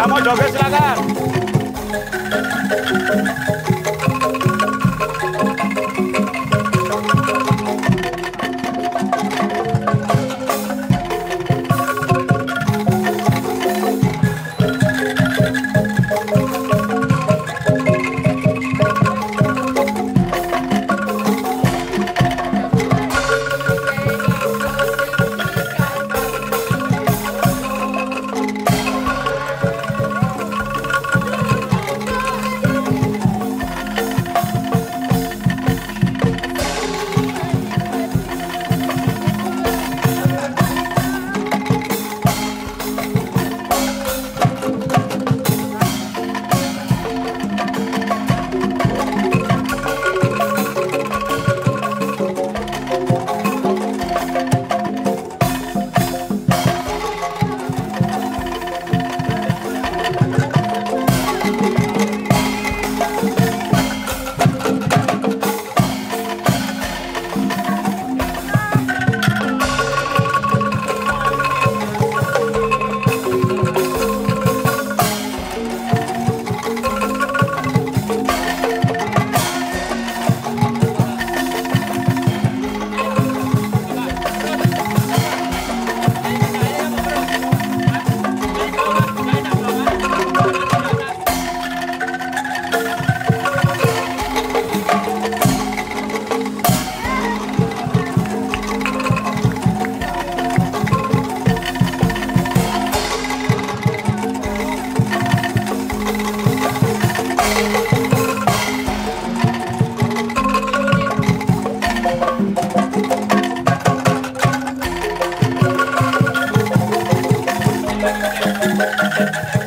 Kamu joget silakan. Música